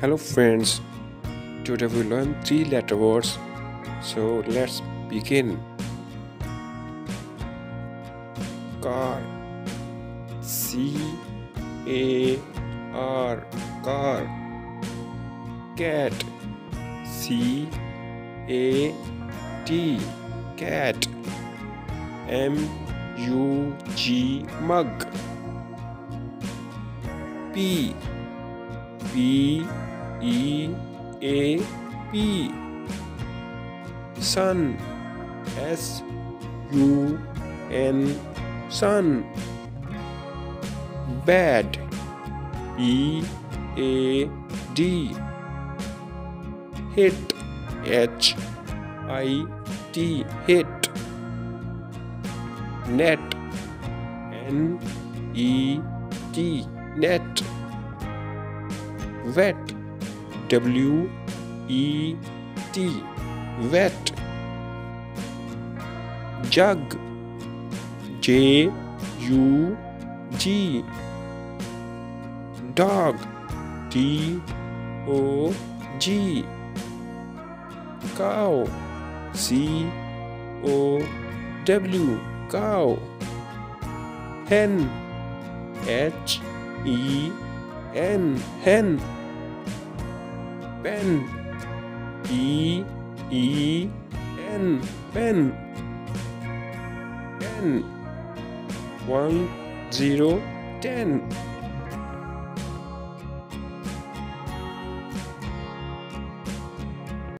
Hello friends, today we learn three letter words. So let's begin. Car. C A R. Car. Cat. C A T. Cat. M U G. Mug. P. P E A P. Sun. S U N Sun. Bad. E A D. Hit. H I T. Hit. Net. N E T. Net. Wet W E T Wet. Jug. J U G. Dog. D O G. Cow. C O W. Cow. Hen. H E N. Hen pen E E N. Pen pen one zero ten